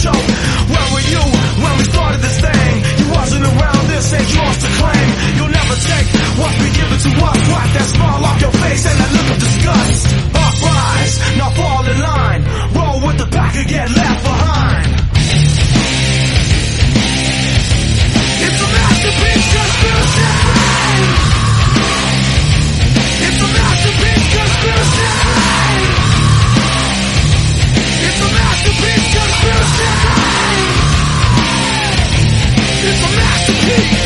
choke. Where were you when we started this thing? You wasn't around, this ain't yours to claim. You'll never take what's been given to us. Wipe that Hey!